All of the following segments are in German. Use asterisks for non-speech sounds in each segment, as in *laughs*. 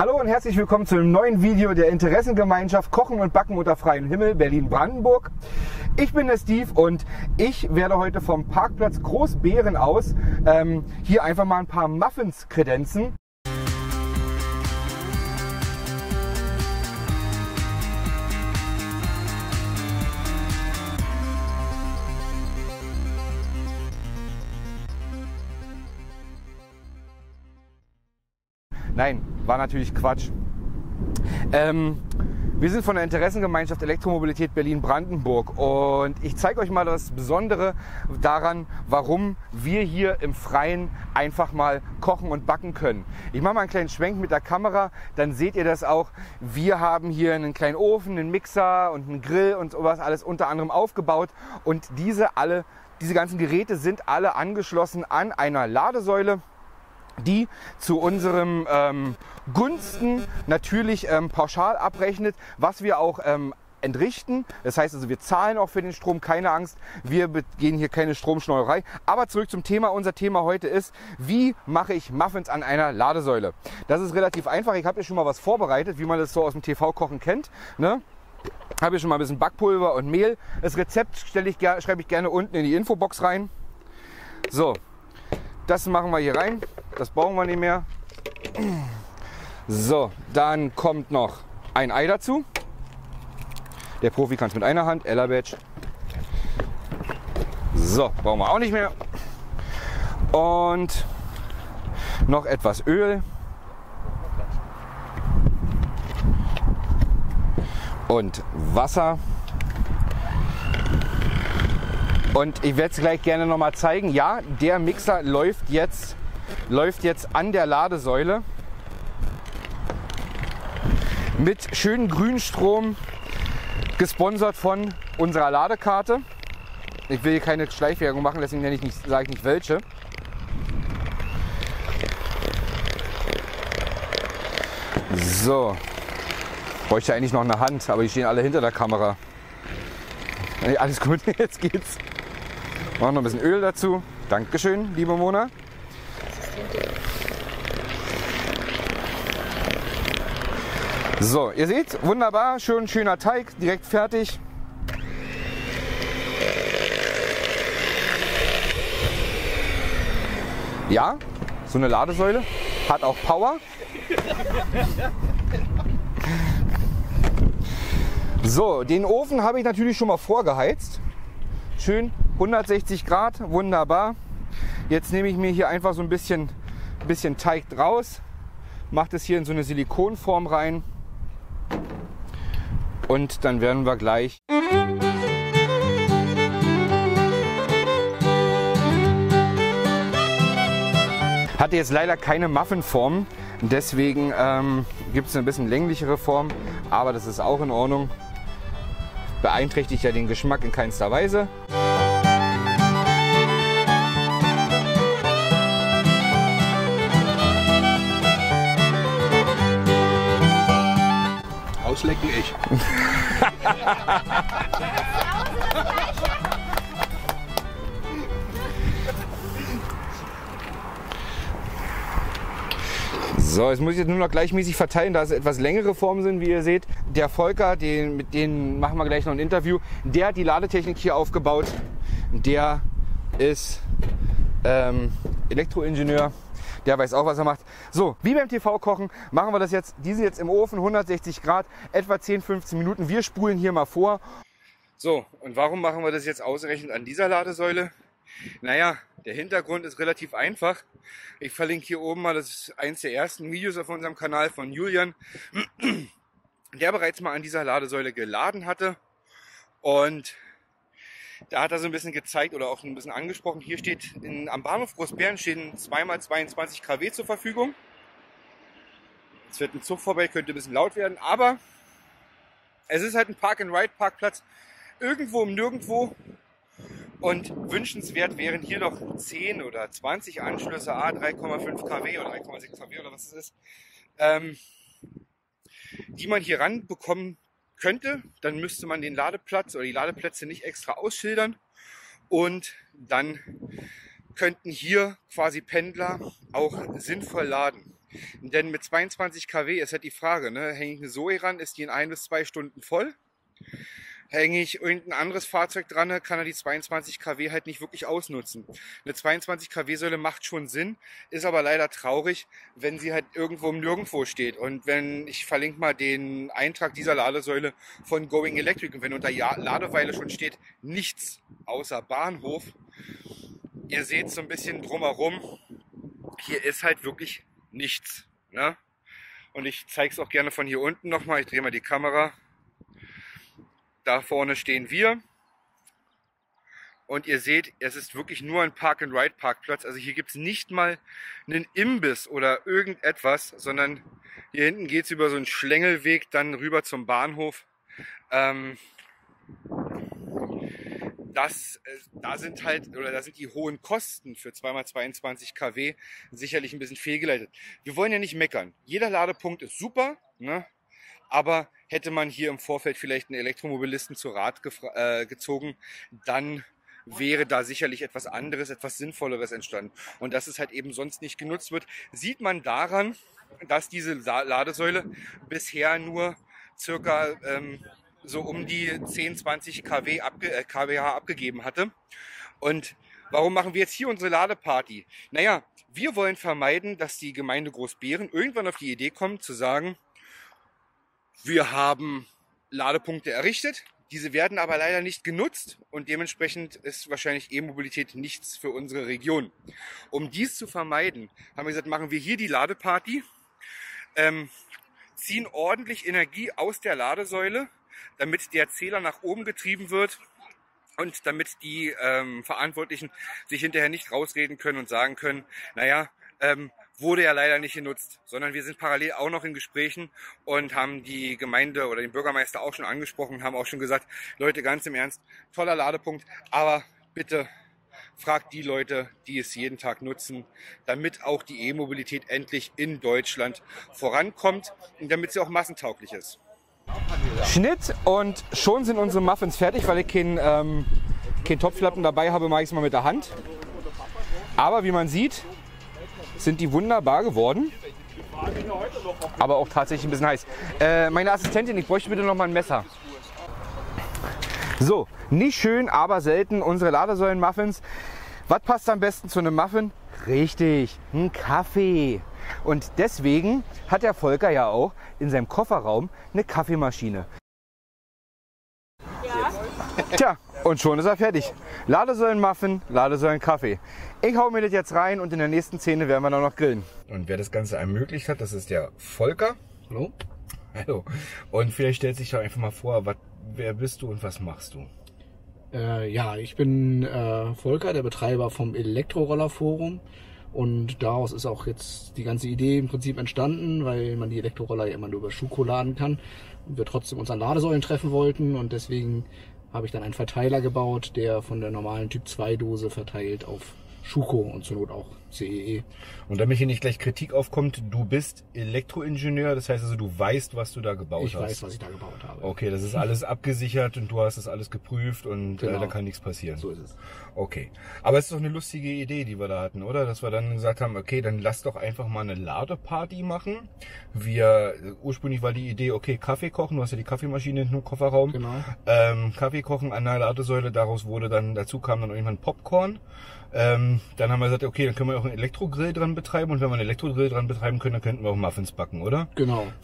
Hallo und herzlich willkommen zu einem neuen Video der Interessengemeinschaft Kochen und Backen unter freiem Himmel Berlin-Brandenburg. Ich bin der Steve und ich werde heute vom Parkplatz Großbären aus ähm, hier einfach mal ein paar Muffins kredenzen. Nein, war natürlich Quatsch. Ähm, wir sind von der Interessengemeinschaft Elektromobilität Berlin-Brandenburg und ich zeige euch mal das Besondere daran, warum wir hier im Freien einfach mal kochen und backen können. Ich mache mal einen kleinen Schwenk mit der Kamera, dann seht ihr das auch. Wir haben hier einen kleinen Ofen, einen Mixer und einen Grill und sowas alles unter anderem aufgebaut und diese alle, diese ganzen Geräte sind alle angeschlossen an einer Ladesäule die zu unserem ähm, Gunsten natürlich ähm, pauschal abrechnet, was wir auch ähm, entrichten. Das heißt also, wir zahlen auch für den Strom, keine Angst, wir begehen hier keine Stromschneuerei. Aber zurück zum Thema. Unser Thema heute ist, wie mache ich Muffins an einer Ladesäule? Das ist relativ einfach. Ich habe hier schon mal was vorbereitet, wie man das so aus dem TV-Kochen kennt. Ne? Habe hier schon mal ein bisschen Backpulver und Mehl. Das Rezept ich, schreibe ich gerne unten in die Infobox rein. So, das machen wir hier rein. Das brauchen wir nicht mehr. So, dann kommt noch ein Ei dazu. Der Profi kann es mit einer Hand. Ella Badge. So, brauchen wir auch nicht mehr. Und noch etwas Öl. Und Wasser. Und ich werde es gleich gerne noch mal zeigen. Ja, der Mixer läuft jetzt, läuft jetzt an der Ladesäule mit schönem Grünstrom, gesponsert von unserer Ladekarte. Ich will hier keine Schleichwerbung machen, deswegen nenne ich nicht, sage ich nicht welche. So, bräuchte eigentlich noch eine Hand, aber die stehen alle hinter der Kamera. alles gut, *laughs* jetzt geht's. Machen noch ein bisschen Öl dazu. Dankeschön, liebe Mona. So, ihr seht, wunderbar, schön schöner Teig, direkt fertig. Ja, so eine Ladesäule hat auch Power. So, den Ofen habe ich natürlich schon mal vorgeheizt. Schön 160 Grad, wunderbar. Jetzt nehme ich mir hier einfach so ein bisschen, bisschen Teig draus, mache das hier in so eine Silikonform rein und dann werden wir gleich Hatte jetzt leider keine Muffinform, deswegen ähm, gibt es eine bisschen länglichere Form, aber das ist auch in Ordnung. Beeinträchtigt ja den Geschmack in keinster Weise. Auslecken ich. *laughs* So, jetzt muss ich jetzt nur noch gleichmäßig verteilen, da es etwas längere Formen sind, wie ihr seht. Der Volker, den, mit dem machen wir gleich noch ein Interview, der hat die Ladetechnik hier aufgebaut. Der ist ähm, Elektroingenieur der weiß auch, was er macht. So, wie beim TV-Kochen machen wir das jetzt. Die sind jetzt im Ofen, 160 Grad, etwa 10, 15 Minuten. Wir spulen hier mal vor. So, und warum machen wir das jetzt ausgerechnet an dieser Ladesäule? Naja, der Hintergrund ist relativ einfach. Ich verlinke hier oben mal, das ist eins der ersten Videos auf unserem Kanal von Julian, *clears throat* der bereits mal an dieser Ladesäule geladen hatte. Und da hat er so ein bisschen gezeigt oder auch ein bisschen angesprochen. Hier steht in, am Bahnhof Großbären stehen 2x22 kW zur Verfügung. Jetzt wird ein Zug vorbei, könnte ein bisschen laut werden, aber es ist halt ein Park-and-Ride-Parkplatz irgendwo im Nirgendwo. Und wünschenswert wären hier noch 10 oder 20 Anschlüsse, A 3,5 kW oder 3,6 kW oder was es ist, ähm, die man hier ranbekommen könnte, dann müsste man den Ladeplatz oder die Ladeplätze nicht extra ausschildern und dann könnten hier quasi Pendler auch sinnvoll laden. Denn mit 22 kW ist halt die Frage, ne? hänge ich eine Zoe ran, ist die in ein bis zwei Stunden voll? Hänge ich irgendein anderes Fahrzeug dran, kann er die 22 kW halt nicht wirklich ausnutzen. Eine 22 kW Säule macht schon Sinn, ist aber leider traurig, wenn sie halt irgendwo im Nirgendwo steht. Und wenn, ich verlinke mal den Eintrag dieser Ladesäule von Going Electric und wenn unter Ladeweile schon steht, nichts außer Bahnhof, ihr seht so ein bisschen drumherum, hier ist halt wirklich nichts. Ne? Und ich zeige es auch gerne von hier unten nochmal. Ich drehe mal die Kamera. Da vorne stehen wir. Und ihr seht, es ist wirklich nur ein Park-and-Ride-Parkplatz. Also hier gibt es nicht mal einen Imbiss oder irgendetwas, sondern hier hinten geht es über so einen Schlängelweg dann rüber zum Bahnhof. Ähm, das, äh, da sind halt, oder da sind die hohen Kosten für 2x22 kW sicherlich ein bisschen fehlgeleitet. Wir wollen ja nicht meckern. Jeder Ladepunkt ist super, ne? Aber hätte man hier im Vorfeld vielleicht einen Elektromobilisten zu Rat äh, gezogen, dann wäre da sicherlich etwas anderes, etwas Sinnvolleres entstanden. Und dass es halt eben sonst nicht genutzt wird, sieht man daran, dass diese Ladesäule bisher nur circa ähm, so um die 10, 20 kW abge äh, kWh abgegeben hatte. Und warum machen wir jetzt hier unsere Ladeparty? Naja, wir wollen vermeiden, dass die Gemeinde Großbären irgendwann auf die Idee kommt zu sagen, wir haben Ladepunkte errichtet. Diese werden aber leider nicht genutzt und dementsprechend ist wahrscheinlich E-Mobilität nichts für unsere Region. Um dies zu vermeiden, haben wir gesagt, machen wir hier die Ladeparty, ähm, ziehen ordentlich Energie aus der Ladesäule, damit der Zähler nach oben getrieben wird und damit die ähm, Verantwortlichen sich hinterher nicht rausreden können und sagen können, naja, ähm, wurde ja leider nicht genutzt, sondern wir sind parallel auch noch in Gesprächen und haben die Gemeinde oder den Bürgermeister auch schon angesprochen und haben auch schon gesagt, Leute, ganz im Ernst, toller Ladepunkt, aber bitte fragt die Leute, die es jeden Tag nutzen, damit auch die E-Mobilität endlich in Deutschland vorankommt und damit sie auch massentauglich ist. Schnitt und schon sind unsere Muffins fertig, weil ich keinen ähm, kein Topflappen dabei habe, mache ich es mal mit der Hand. Aber wie man sieht, sind die wunderbar geworden. Aber auch tatsächlich ein bisschen heiß. Äh, meine Assistentin, ich bräuchte bitte noch mal ein Messer. So, nicht schön, aber selten unsere Ladesäulen-Muffins. Was passt am besten zu einem Muffin? Richtig, ein Kaffee. Und deswegen hat der Volker ja auch in seinem Kofferraum eine Kaffeemaschine. Ja. Tja, und schon ist er fertig. Ladesäulen-Muffin, Ladesäulen-Kaffee. Ich hau mir das jetzt rein und in der nächsten Szene werden wir dann noch grillen. Und wer das Ganze ermöglicht hat, das ist der Volker. Hallo. Hallo. Und vielleicht stellt sich doch einfach mal vor, wat, wer bist du und was machst du? Äh, ja, ich bin äh, Volker, der Betreiber vom Elektroroller-Forum. Und daraus ist auch jetzt die ganze Idee im Prinzip entstanden, weil man die Elektroroller ja immer nur über Schuko laden kann und wir trotzdem uns an Ladesäulen treffen wollten und deswegen habe ich dann einen Verteiler gebaut, der von der normalen Typ 2 Dose verteilt auf Schuko und zur Not auch CEE. E. Und damit hier nicht gleich Kritik aufkommt, du bist Elektroingenieur, das heißt also, du weißt, was du da gebaut ich hast. Ich weiß, was ich da gebaut habe. Okay, das ist alles abgesichert und du hast das alles geprüft und genau. äh, da kann nichts passieren. So ist es. Okay. Aber es ist doch eine lustige Idee, die wir da hatten, oder? Dass wir dann gesagt haben, okay, dann lass doch einfach mal eine Ladeparty machen. Wir, ursprünglich war die Idee, okay, Kaffee kochen, du hast ja die Kaffeemaschine im Kofferraum. Genau. Ähm, Kaffee kochen an der Ladesäule, daraus wurde dann, dazu kam dann irgendwann Popcorn. Ähm, dann haben wir gesagt, okay, dann können wir auch einen Elektrogrill dran betreiben und wenn wir einen Elektrogrill dran betreiben können, dann könnten wir auch Muffins backen, oder? Genau. *laughs*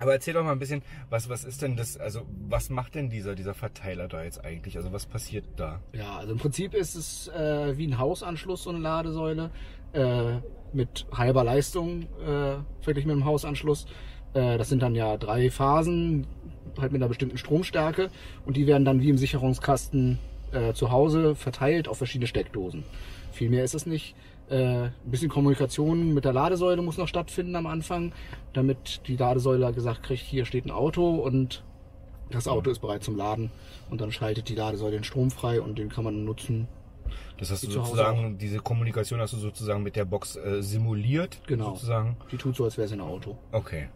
Aber erzähl doch mal ein bisschen, was, was ist denn das, also was macht denn dieser, dieser Verteiler da jetzt eigentlich? Also was passiert da? Ja, also im Prinzip ist es äh, wie ein Hausanschluss, so eine Ladesäule, äh, mit halber Leistung, äh, wirklich mit einem Hausanschluss. Äh, das sind dann ja drei Phasen, halt mit einer bestimmten Stromstärke und die werden dann wie im Sicherungskasten äh, zu Hause verteilt auf verschiedene Steckdosen. Viel mehr ist es nicht. Äh, ein bisschen Kommunikation mit der Ladesäule muss noch stattfinden am Anfang, damit die Ladesäule gesagt kriegt, hier steht ein Auto und das Auto ist bereit zum Laden und dann schaltet die Ladesäule den Strom frei und den kann man nutzen. Das hast du sozusagen, diese Kommunikation hast du sozusagen mit der Box äh, simuliert? Genau. Sozusagen. Die tut so, als wäre es ein Auto. Okay.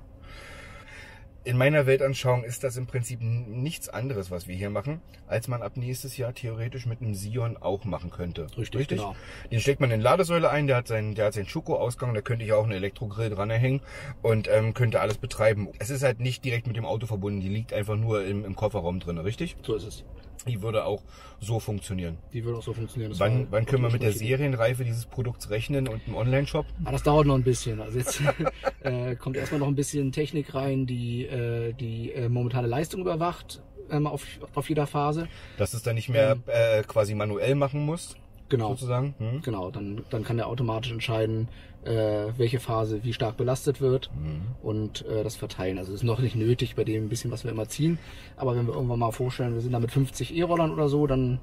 In meiner Weltanschauung ist das im Prinzip nichts anderes, was wir hier machen, als man ab nächstes Jahr theoretisch mit einem Sion auch machen könnte. Richtig, Richtig? genau. Den steckt man in Ladesäule ein, der hat seinen, der hat seinen Schuko-Ausgang, da könnte ich auch einen Elektrogrill dranhängen und ähm, könnte alles betreiben. Es ist halt nicht direkt mit dem Auto verbunden, die liegt einfach nur im, im Kofferraum drin, richtig? So ist es. Die würde auch so funktionieren. Die würde auch so funktionieren. Wann, wann können wir mit der Serienreife dieses Produkts rechnen und einem Online-Shop? Ah, das dauert noch ein bisschen. Also jetzt *laughs* äh, kommt erstmal noch ein bisschen Technik rein, die äh, die äh, momentane Leistung überwacht ähm, auf, auf jeder Phase. Dass es dann nicht mehr ähm, äh, quasi manuell machen muss? Genau. Sozusagen. Hm? Genau, dann, dann kann er automatisch entscheiden, äh, welche Phase wie stark belastet wird mhm. und äh, das verteilen. Also ist noch nicht nötig bei dem bisschen, was wir immer ziehen. Aber wenn wir irgendwann mal vorstellen, wir sind da mit 50 E-Rollern oder so, dann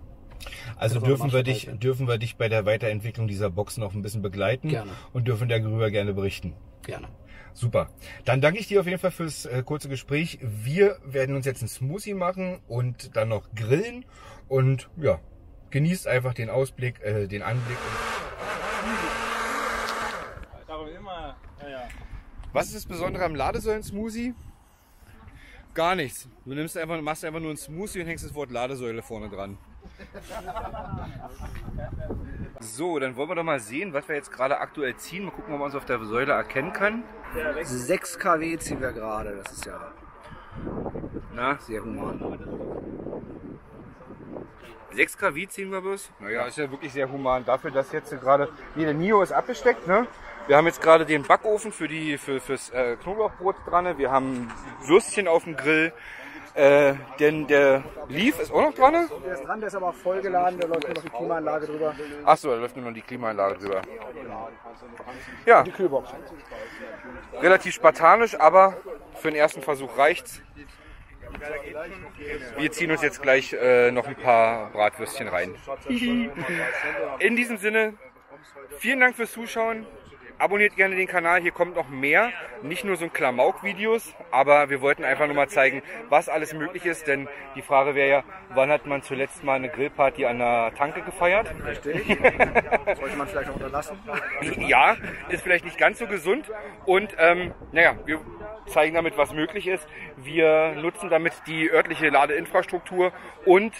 also dürfen wir dich, dürfen wir dich bei der Weiterentwicklung dieser Box noch ein bisschen begleiten gerne. und dürfen darüber gerne berichten. Gerne. Super. Dann danke ich dir auf jeden Fall fürs äh, kurze Gespräch. Wir werden uns jetzt einen Smoothie machen und dann noch grillen und ja, genießt einfach den Ausblick, äh, den Anblick. Was ist das Besondere am Ladesäulen-Smoothie? Gar nichts. Du nimmst einfach, machst einfach nur einen Smoothie und hängst das Wort Ladesäule vorne dran. So, dann wollen wir doch mal sehen, was wir jetzt gerade aktuell ziehen. Mal gucken, ob wir uns auf der Säule erkennen können. 6 kW ziehen wir gerade, das ist ja Na? sehr human. 6 kW ziehen wir bloß? Naja, ist ja wirklich sehr human. Dafür, dass jetzt gerade. Nee, der Nio ist abgesteckt, ne? Wir haben jetzt gerade den Backofen für die, für, fürs äh, Knoblauchbrot dran. Wir haben Würstchen auf dem Grill. Äh, denn der Leaf ist auch noch dran? Der ist dran, der ist aber vollgeladen, da läuft nur noch die Klimaanlage drüber. Achso, da läuft nur noch die Klimaanlage drüber. Ja. Die Kühlbox. Relativ spartanisch, aber für den ersten Versuch reicht's. Wir ziehen uns jetzt gleich äh, noch ein paar Bratwürstchen rein. *laughs* In diesem Sinne, vielen Dank fürs Zuschauen. Abonniert gerne den Kanal, hier kommt noch mehr. Nicht nur so ein Klamauk-Videos, aber wir wollten einfach nur mal zeigen, was alles möglich ist. Denn die Frage wäre ja, wann hat man zuletzt mal eine Grillparty an der Tanke gefeiert? Richtig. *laughs* Sollte man vielleicht auch unterlassen. Ja, ist vielleicht nicht ganz so gesund. Und ähm, naja, wir zeigen damit, was möglich ist. Wir nutzen damit die örtliche Ladeinfrastruktur und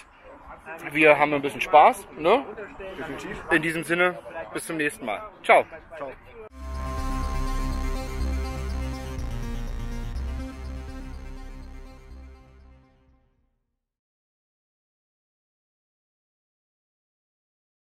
wir haben ein bisschen Spaß. Ne? Definitiv. In diesem Sinne, bis zum nächsten Mal. Ciao. Ciao.